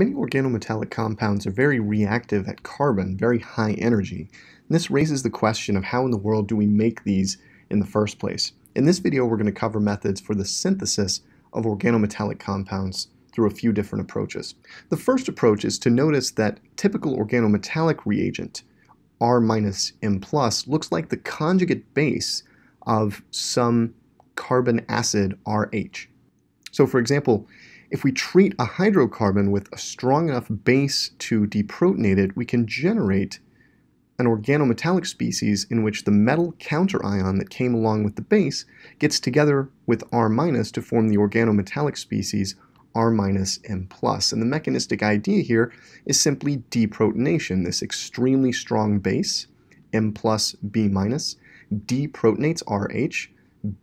Many organometallic compounds are very reactive at carbon, very high energy. And this raises the question of how in the world do we make these in the first place? In this video, we're going to cover methods for the synthesis of organometallic compounds through a few different approaches. The first approach is to notice that typical organometallic reagent, R minus M plus, looks like the conjugate base of some carbon acid RH. So for example, if we treat a hydrocarbon with a strong enough base to deprotonate it, we can generate an organometallic species in which the metal counterion that came along with the base gets together with R to form the organometallic species R M plus. And the mechanistic idea here is simply deprotonation. This extremely strong base, M plus B minus, deprotonates RH,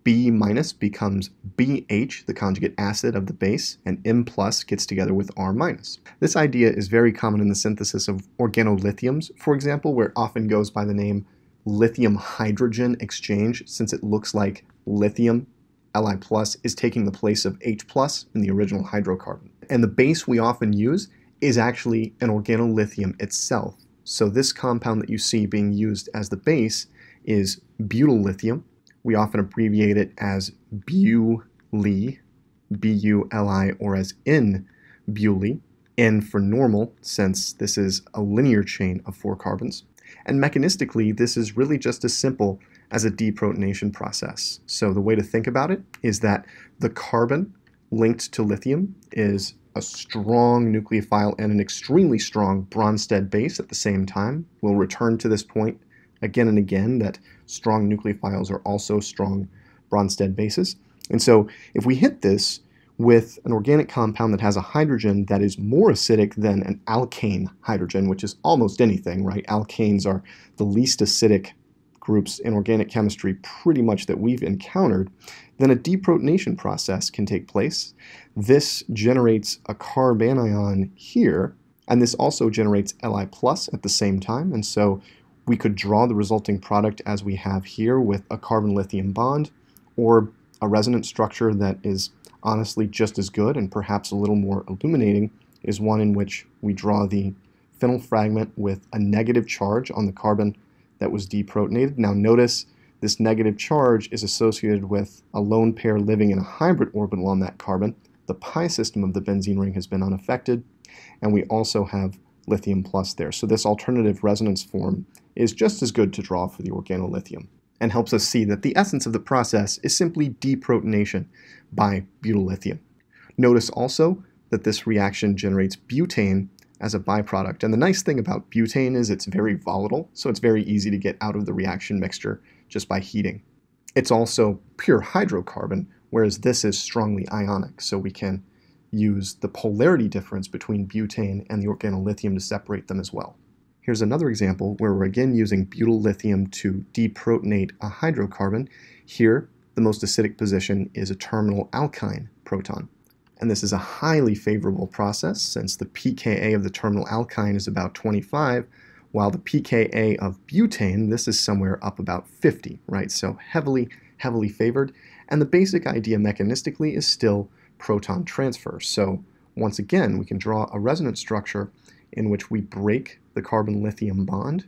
B minus becomes BH, the conjugate acid of the base, and M plus gets together with R minus. This idea is very common in the synthesis of organolithiums, for example, where it often goes by the name lithium hydrogen exchange, since it looks like lithium Li plus is taking the place of H plus in the original hydrocarbon. And the base we often use is actually an organolithium itself. So this compound that you see being used as the base is butyl lithium, we often abbreviate it as Bu-Li, B-U-L-I, or as N-Buli, N for normal, since this is a linear chain of four carbons. And mechanistically, this is really just as simple as a deprotonation process. So the way to think about it is that the carbon linked to lithium is a strong nucleophile and an extremely strong Bronsted base at the same time. We'll return to this point again and again that strong nucleophiles are also strong Bronsted bases. And so if we hit this with an organic compound that has a hydrogen that is more acidic than an alkane hydrogen, which is almost anything, right? Alkanes are the least acidic groups in organic chemistry pretty much that we've encountered, then a deprotonation process can take place. This generates a carbanion here, and this also generates Li plus at the same time, and so we could draw the resulting product as we have here with a carbon-lithium bond, or a resonance structure that is honestly just as good and perhaps a little more illuminating is one in which we draw the phenyl fragment with a negative charge on the carbon that was deprotonated. Now notice this negative charge is associated with a lone pair living in a hybrid orbital on that carbon. The pi system of the benzene ring has been unaffected, and we also have lithium plus there. So this alternative resonance form is just as good to draw for the organolithium and helps us see that the essence of the process is simply deprotonation by butyl lithium. Notice also that this reaction generates butane as a byproduct. And the nice thing about butane is it's very volatile, so it's very easy to get out of the reaction mixture just by heating. It's also pure hydrocarbon, whereas this is strongly ionic, so we can use the polarity difference between butane and the organolithium to separate them as well. Here's another example where we're again using butyl lithium to deprotonate a hydrocarbon. Here, the most acidic position is a terminal alkyne proton. And this is a highly favorable process since the pKa of the terminal alkyne is about 25, while the pKa of butane, this is somewhere up about 50, right? So heavily, heavily favored. And the basic idea mechanistically is still proton transfer. So once again, we can draw a resonance structure in which we break the carbon-lithium bond,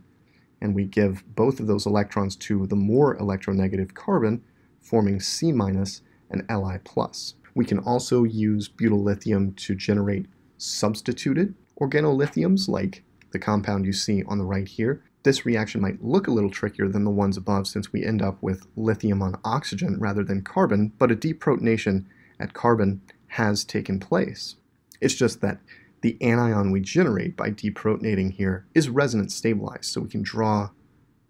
and we give both of those electrons to the more electronegative carbon, forming C- and Li+. We can also use butyl lithium to generate substituted organolithiums, like the compound you see on the right here. This reaction might look a little trickier than the ones above since we end up with lithium on oxygen rather than carbon, but a deprotonation at carbon has taken place. It's just that the anion we generate by deprotonating here is resonance stabilized, so we can draw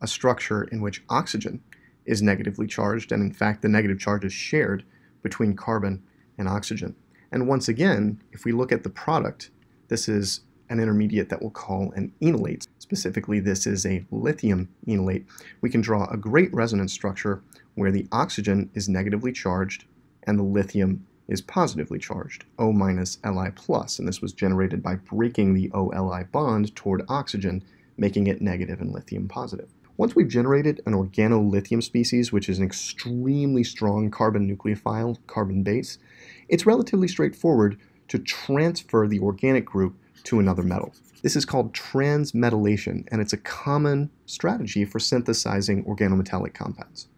a structure in which oxygen is negatively charged, and in fact the negative charge is shared between carbon and oxygen. And once again, if we look at the product, this is an intermediate that we'll call an enolate. Specifically, this is a lithium enolate. We can draw a great resonance structure where the oxygen is negatively charged and the lithium is positively charged, O minus Li plus, and this was generated by breaking the OLi bond toward oxygen, making it negative and lithium positive. Once we've generated an organolithium species, which is an extremely strong carbon nucleophile, carbon base, it's relatively straightforward to transfer the organic group to another metal. This is called transmetallation, and it's a common strategy for synthesizing organometallic compounds.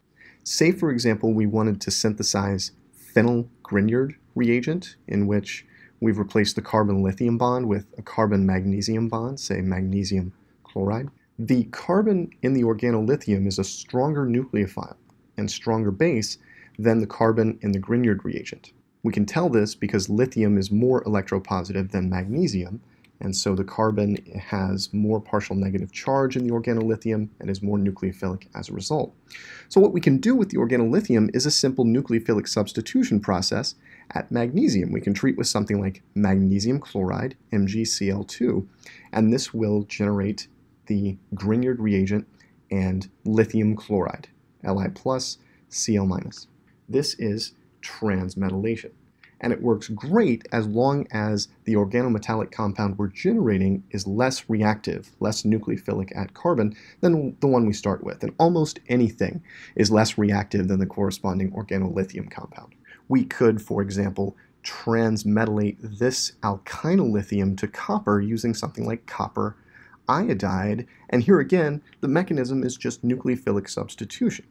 Say, for example, we wanted to synthesize phenyl Grignard reagent, in which we've replaced the carbon-lithium bond with a carbon-magnesium bond, say magnesium chloride. The carbon in the organolithium is a stronger nucleophile and stronger base than the carbon in the Grignard reagent. We can tell this because lithium is more electropositive than magnesium, and so the carbon has more partial negative charge in the organolithium and is more nucleophilic as a result. So what we can do with the organolithium is a simple nucleophilic substitution process at magnesium. We can treat with something like magnesium chloride, MgCl2, and this will generate the Grignard reagent and lithium chloride, Li plus, Cl minus. This is transmetallation and it works great as long as the organometallic compound we're generating is less reactive, less nucleophilic at carbon than the one we start with. And almost anything is less reactive than the corresponding organolithium compound. We could, for example, transmetallate this alkynyl lithium to copper using something like copper iodide, and here again, the mechanism is just nucleophilic substitution.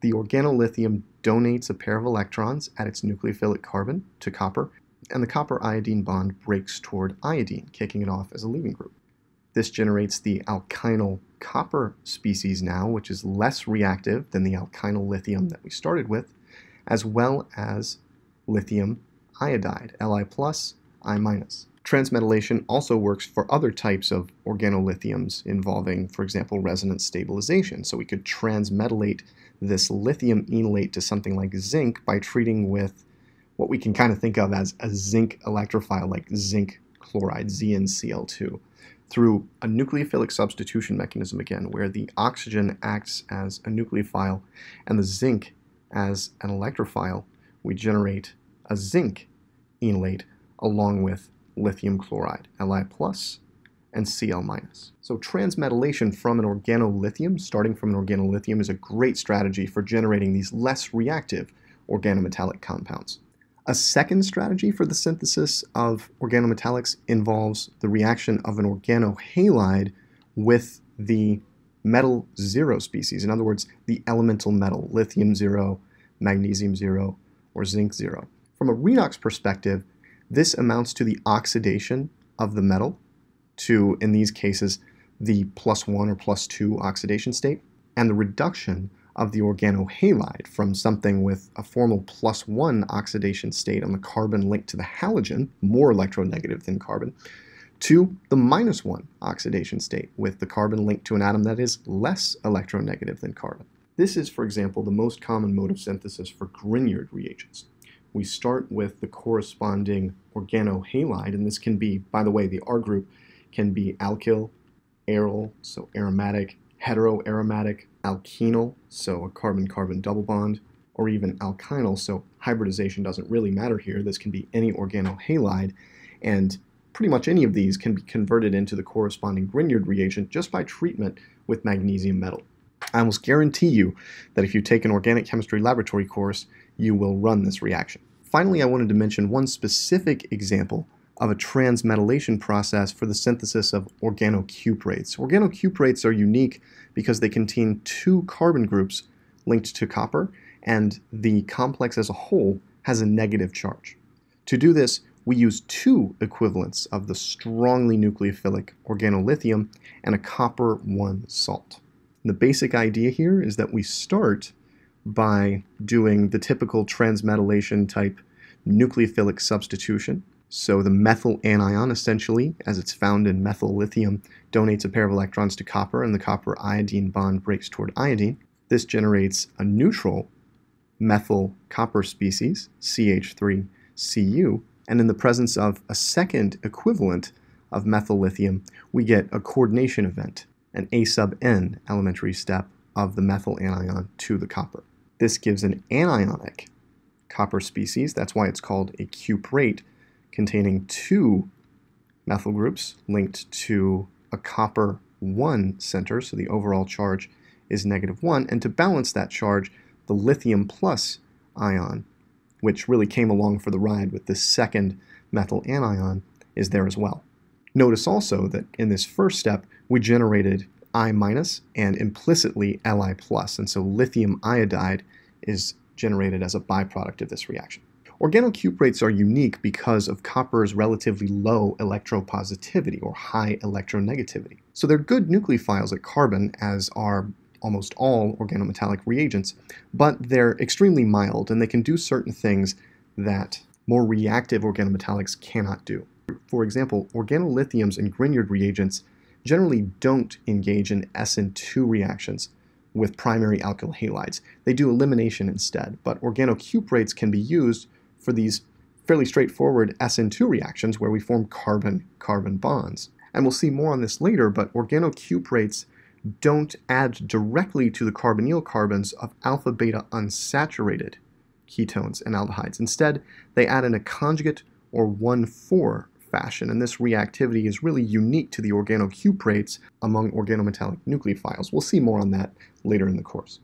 The organolithium donates a pair of electrons at its nucleophilic carbon to copper, and the copper iodine bond breaks toward iodine, kicking it off as a leaving group. This generates the alkynyl copper species now, which is less reactive than the alkynyl lithium that we started with, as well as lithium iodide, Li plus, I minus. Transmetallation also works for other types of organolithiums involving, for example, resonance stabilization. So we could transmetallate this lithium enolate to something like zinc by treating with what we can kind of think of as a zinc electrophile like zinc chloride, ZnCl2, through a nucleophilic substitution mechanism again, where the oxygen acts as a nucleophile and the zinc as an electrophile, we generate a zinc enolate along with lithium chloride, Li plus and Cl. So transmetallation from an organolithium, starting from an organolithium, is a great strategy for generating these less reactive organometallic compounds. A second strategy for the synthesis of organometallics involves the reaction of an organohalide with the metal zero species. In other words, the elemental metal, lithium zero, magnesium zero, or zinc zero. From a redox perspective, this amounts to the oxidation of the metal to, in these cases, the plus one or plus two oxidation state, and the reduction of the organohalide from something with a formal plus one oxidation state on the carbon linked to the halogen, more electronegative than carbon, to the minus one oxidation state with the carbon linked to an atom that is less electronegative than carbon. This is, for example, the most common mode of synthesis for Grignard reagents. We start with the corresponding organohalide, and this can be, by the way, the R group can be alkyl, aryl, so aromatic, heteroaromatic, alkenyl, so a carbon-carbon double bond, or even alkynyl, so hybridization doesn't really matter here. This can be any organohalide, and pretty much any of these can be converted into the corresponding Grignard reagent just by treatment with magnesium metal. I almost guarantee you that if you take an organic chemistry laboratory course, you will run this reaction. Finally, I wanted to mention one specific example of a transmetallation process for the synthesis of organocuprates. Organocuprates are unique because they contain two carbon groups linked to copper, and the complex as a whole has a negative charge. To do this, we use two equivalents of the strongly nucleophilic organolithium and a copper 1 salt. The basic idea here is that we start by doing the typical transmetallation type nucleophilic substitution so the methyl anion, essentially, as it's found in methyl lithium, donates a pair of electrons to copper, and the copper iodine bond breaks toward iodine. This generates a neutral methyl copper species, CH3Cu, and in the presence of a second equivalent of methyl lithium, we get a coordination event, an A sub N elementary step of the methyl anion to the copper. This gives an anionic copper species, that's why it's called a cuprate, containing two methyl groups linked to a copper 1 center, so the overall charge is negative 1, and to balance that charge, the lithium plus ion, which really came along for the ride with the second methyl anion is there as well. Notice also that in this first step, we generated I minus and implicitly Li plus, and so lithium iodide is generated as a byproduct of this reaction. Organocuprates are unique because of copper's relatively low electropositivity or high electronegativity. So they're good nucleophiles at carbon, as are almost all organometallic reagents, but they're extremely mild and they can do certain things that more reactive organometallics cannot do. For example, organolithiums and Grignard reagents generally don't engage in SN2 reactions with primary alkyl halides. They do elimination instead, but organocuprates can be used for these fairly straightforward SN2 reactions where we form carbon-carbon bonds. And we'll see more on this later, but organocuprates don't add directly to the carbonyl carbons of alpha-beta unsaturated ketones and aldehydes. Instead, they add in a conjugate or 1,4 fashion, and this reactivity is really unique to the organocuprates among organometallic nucleophiles. We'll see more on that later in the course.